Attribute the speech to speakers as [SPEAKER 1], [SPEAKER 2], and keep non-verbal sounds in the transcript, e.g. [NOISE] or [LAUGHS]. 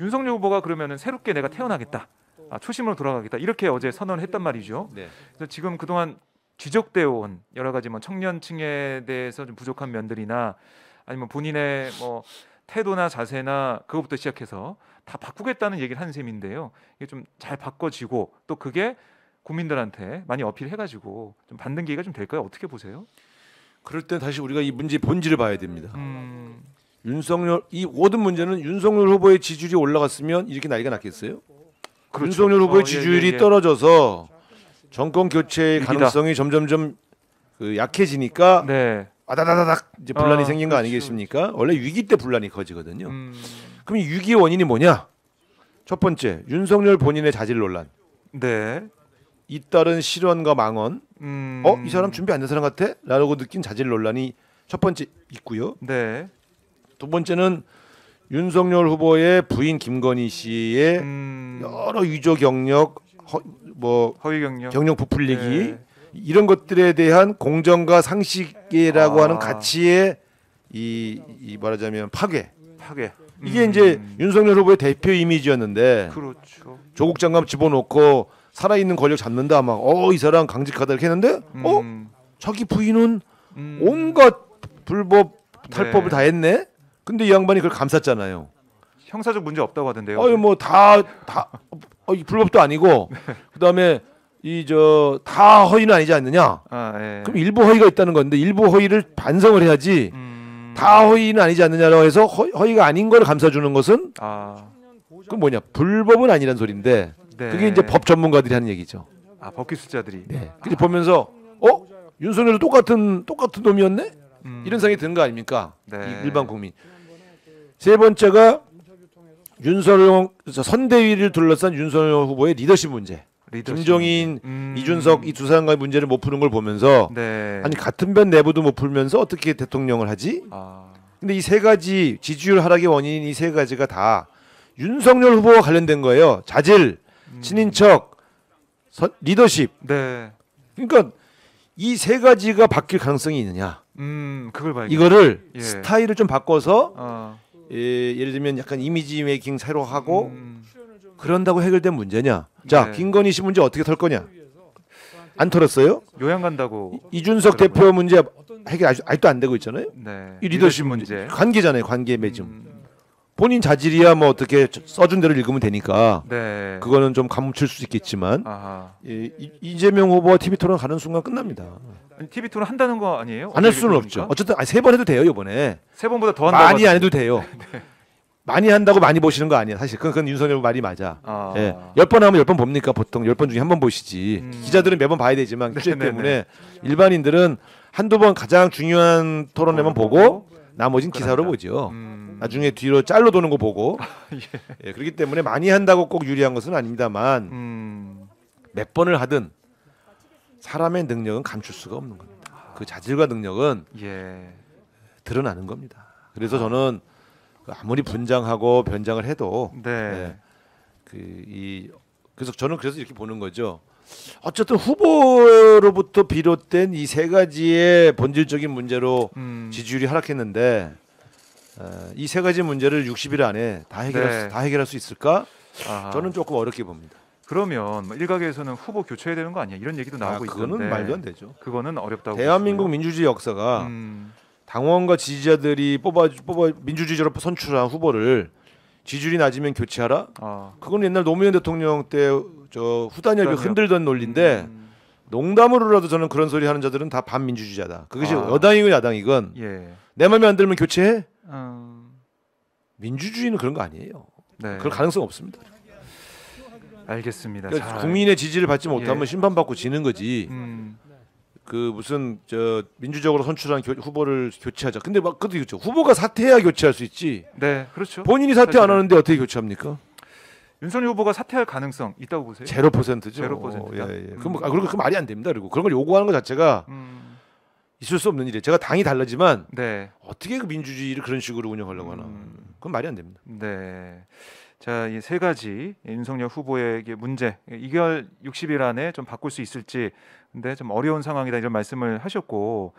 [SPEAKER 1] 윤석열 후보가 그러면은 새롭게 내가 태어나겠다. 아, 초심으로 돌아가겠다. 이렇게 어제 선언을 했단 말이죠.
[SPEAKER 2] 네.
[SPEAKER 1] 그래서 지금 그동안 지적되어 온 여러 가지 뭐 청년층에 대해서 좀 부족한 면들이나 아니면 본인의 뭐 태도나 자세나 그것부터 시작해서 다 바꾸겠다는 얘기를 한 셈인데요. 이게 좀 잘 바꿔지고 또 그게 국민들한테 많이 어필해가지고 좀 받는 기회가 좀 될까요? 어떻게 보세요?
[SPEAKER 2] 그럴 때 다시 우리가 이 문제 본질을 봐야 됩니다.
[SPEAKER 1] 음,
[SPEAKER 2] 윤석열 이 모든 문제는 윤석열 후보의 지지율이 올라갔으면 이렇게 난리가 났겠어요?
[SPEAKER 1] 그렇죠.
[SPEAKER 2] 윤석열 후보의
[SPEAKER 1] 어, 예,
[SPEAKER 2] 지지율이
[SPEAKER 1] 예, 예.
[SPEAKER 2] 떨어져서 정권
[SPEAKER 1] 위기다.
[SPEAKER 2] 가능성이 점점점 그 약해지니까
[SPEAKER 1] 네.
[SPEAKER 2] 아다다다닥 이제 분란이
[SPEAKER 1] 어,
[SPEAKER 2] 생긴 거
[SPEAKER 1] 그렇죠,
[SPEAKER 2] 아니겠습니까? 원래 위기 때 분란이 커지거든요.
[SPEAKER 1] 음,
[SPEAKER 2] 그럼 이 위기의 원인이 뭐냐? 첫 번째 윤석열 본인의 자질 논란,
[SPEAKER 1] 네.
[SPEAKER 2] 잇따른 실언과 망언.
[SPEAKER 1] 음,
[SPEAKER 2] 어이 사람 준비 안 된 사람 같아? 라고 느낀 자질 논란이 첫 번째 있고요.
[SPEAKER 1] 네.
[SPEAKER 2] 두 번째는 윤석열 후보의 부인 김건희 씨의
[SPEAKER 1] 음,
[SPEAKER 2] 여러 위조 경력, 허, 뭐
[SPEAKER 1] 허위 경력.
[SPEAKER 2] 경력 부풀리기
[SPEAKER 1] 네.
[SPEAKER 2] 이런 것들에 대한 공정과 상식이라고
[SPEAKER 1] 아.
[SPEAKER 2] 하는 가치의 이, 이 말하자면 파괴.
[SPEAKER 1] 파괴.
[SPEAKER 2] 이게
[SPEAKER 1] 음,
[SPEAKER 2] 이제 윤석열 후보의 대표 이미지였는데
[SPEAKER 1] 그렇죠.
[SPEAKER 2] 조국 장관 집어넣고 살아있는 권력 잡는다 막 어 이 사람 강직하다 이렇게 했는데 어
[SPEAKER 1] 음,
[SPEAKER 2] 자기 부인은
[SPEAKER 1] 음,
[SPEAKER 2] 온갖 불법 탈법을
[SPEAKER 1] 네.
[SPEAKER 2] 다 했네. 근데 이 양반이 그걸 감쌌잖아요.
[SPEAKER 1] 형사적 문제 없다고 하던데요.
[SPEAKER 2] 어이 뭐다다 어, 이 불법도 아니고 [LAUGHS] 그다음에 이 저 다 허위는 아니지 않느냐?
[SPEAKER 1] 아, 예.
[SPEAKER 2] 그럼 일부 허위가 있다는 건데 일부 허위를 반성을 해야지
[SPEAKER 1] 음,
[SPEAKER 2] 다 허위는 아니지 않느냐라고 해서 허, 허위가 아닌 걸 감싸주는 것은
[SPEAKER 1] 아,
[SPEAKER 2] 그 뭐냐 불법은 아니란 소리인데
[SPEAKER 1] 네.
[SPEAKER 2] 그게 이제 법 전문가들이 하는 얘기죠.
[SPEAKER 1] 아, 법기술자들이.
[SPEAKER 2] 네. 그래서 보면서 어 윤석열도 똑같은 똑같은 놈이었네
[SPEAKER 1] 음,
[SPEAKER 2] 이런 생각이 드는 거 아닙니까?
[SPEAKER 1] 네.
[SPEAKER 2] 이 일반 국민. 세 번째가 윤석열 선대위를 둘러싼 윤석열 후보의 리더십 문제.
[SPEAKER 1] 리더십.
[SPEAKER 2] 김종인,
[SPEAKER 1] 음,
[SPEAKER 2] 이준석 이 두 사람과의 문제를 못 푸는 걸 보면서
[SPEAKER 1] 네.
[SPEAKER 2] 아니 같은 편 내부도 못 풀면서 어떻게 대통령을 하지?
[SPEAKER 1] 아,
[SPEAKER 2] 근데 이 세 가지 지지율 하락의 원인인 이세 가지가 다 윤석열 후보와 관련된 거예요. 자질,
[SPEAKER 1] 음,
[SPEAKER 2] 친인척, 선- 리더십.
[SPEAKER 1] 네.
[SPEAKER 2] 그러니까 이 세 가지가 바뀔 가능성이 있느냐?
[SPEAKER 1] 음, 그걸 봐야.
[SPEAKER 2] 이거를
[SPEAKER 1] 예.
[SPEAKER 2] 스타일을 좀 바꿔서
[SPEAKER 1] 아,
[SPEAKER 2] 예, 예를 들면 약간 이미지 메이킹 새로 하고
[SPEAKER 1] 음,
[SPEAKER 2] 그런다고 해결된 문제냐? 자,
[SPEAKER 1] 네.
[SPEAKER 2] 김건희 씨 문제 어떻게 털 거냐? 안 털었어요?
[SPEAKER 1] 요양 간다고.
[SPEAKER 2] 이준석 대표 문제 해결 아직, 아직 도 안 되고 있잖아요.
[SPEAKER 1] 네.
[SPEAKER 2] 이 리더십 문제, 관계잖아요. 관계 맺음.
[SPEAKER 1] 음,
[SPEAKER 2] 본인 자질이야 뭐 어떻게 써준 대로 읽으면 되니까
[SPEAKER 1] 네.
[SPEAKER 2] 그거는 좀 감출 수 있겠지만
[SPEAKER 1] 아하.
[SPEAKER 2] 예, 이- 이재명 후보와 TV 토론 가는 순간 끝납니다.
[SPEAKER 1] 아니, TV 토론 한다는 거 아니에요?
[SPEAKER 2] 안 할 수는
[SPEAKER 1] 됩니까?
[SPEAKER 2] 없죠. 어쨌든 세번 해도 돼요 이번에.
[SPEAKER 1] 세 번보다 더 한다고.
[SPEAKER 2] 많이 안. 해도 돼요. [LAUGHS] 많이 한다고 많이 보시는 거 아니야. 사실 그건, 그건 윤석열 말이 맞아.
[SPEAKER 1] 아.
[SPEAKER 2] 예, 열번 하면 열 번 봅니까? 보통 열 번 중에 한 번 보시지.
[SPEAKER 1] 음.
[SPEAKER 2] 기자들은 매번 봐야 되지만 규제
[SPEAKER 1] 네네네.
[SPEAKER 2] 때문에 일반인들은 한두 번 가장 중요한 토론에만 보고 나머진 기사로
[SPEAKER 1] 그런다.
[SPEAKER 2] 보죠.
[SPEAKER 1] 음.
[SPEAKER 2] 나중에 뒤로 짤로 도는 거 보고. [LAUGHS] 예, 그렇기 때문에 많이 한다고 꼭 유리한 것은 아닙니다만
[SPEAKER 1] 음.
[SPEAKER 2] 몇 번을 하든 사람의 능력은 감출 수가 없는 겁니다. 그 자질과 능력은
[SPEAKER 1] 예.
[SPEAKER 2] 드러나는 겁니다. 그래서 저는 그 아무리 분장하고 변장을 해도
[SPEAKER 1] 네.
[SPEAKER 2] 네. 그이 그래서 저는 그래서 이렇게 보는 거죠. 어쨌든 후보로부터 비롯된 이 세 가지의 본질적인 문제로
[SPEAKER 1] 음.
[SPEAKER 2] 지지율이 하락했는데 어, 이세 가지 문제를 60일 안에 다 해결할
[SPEAKER 1] 네.
[SPEAKER 2] 수, 다 해결할 수 있을까?
[SPEAKER 1] 아하.
[SPEAKER 2] 저는 조금 어렵게 봅니다.
[SPEAKER 1] 그러면 뭐 일각에서는 후보 교체해야 되는 거 아니야? 이런 얘기도
[SPEAKER 2] 아,
[SPEAKER 1] 나오고
[SPEAKER 2] 그거는
[SPEAKER 1] 있던데.
[SPEAKER 2] 말도 안 되죠.
[SPEAKER 1] 그거는 어렵다고.
[SPEAKER 2] 대한민국
[SPEAKER 1] 보시고요.
[SPEAKER 2] 민주주의 역사가
[SPEAKER 1] 음.
[SPEAKER 2] 당원과 지지자들이 뽑아 뽑아 민주주의자로 선출한 후보를 지지율이 낮으면 교체하라?
[SPEAKER 1] 아.
[SPEAKER 2] 그건 옛날 노무현 대통령 때 저 후단협이
[SPEAKER 1] 후단협.
[SPEAKER 2] 흔들던 논리인데
[SPEAKER 1] 음.
[SPEAKER 2] 농담으로라도 저는 그런 소리 하는 자들은 다 반민주주의자다. 그것이
[SPEAKER 1] 아.
[SPEAKER 2] 여당이건 야당이건
[SPEAKER 1] 예.
[SPEAKER 2] 내 마음에 안 들면 교체해?
[SPEAKER 1] 음.
[SPEAKER 2] 민주주의는 그런 거 아니에요.
[SPEAKER 1] 네.
[SPEAKER 2] 그럴 가능성 없습니다.
[SPEAKER 1] 알겠습니다.
[SPEAKER 2] 그러니까
[SPEAKER 1] 자,
[SPEAKER 2] 국민의 지지를 받지 못하면
[SPEAKER 1] 예.
[SPEAKER 2] 심판받고 지는 거지.
[SPEAKER 1] 음.
[SPEAKER 2] 그 무슨 저 민주적으로 선출한 교- 후보를 교체하자. 근데 막 그것도 그렇죠. 후보가 사퇴해야 교체할 수 있지.
[SPEAKER 1] 네, 그렇죠.
[SPEAKER 2] 본인이 사퇴 안. 하는데 어떻게 교체합니까?
[SPEAKER 1] 윤석열 후보가 사퇴할 가능성 있다고 보세요?
[SPEAKER 2] 제로 퍼센트죠.
[SPEAKER 1] 제로 퍼센트다.
[SPEAKER 2] 예, 예.
[SPEAKER 1] 음.
[SPEAKER 2] 그럼 아, 그리고 그 말이 안 됩니다. 그리고 그런 걸 요구하는 것 자체가
[SPEAKER 1] 음.
[SPEAKER 2] 있을 수 없는 일이에요. 제가 당이 다르지만
[SPEAKER 1] 네.
[SPEAKER 2] 어떻게 그 민주주의를 그런 식으로 운영하려고 하나?
[SPEAKER 1] 음.
[SPEAKER 2] 그건 말이 안 됩니다.
[SPEAKER 1] 네. 자, 이 세 가지 윤석열 후보에게 문제 2개월 60일 안에 좀 바꿀 수 있을지 근데 좀 어려운 상황이다 이런 말씀을 하셨고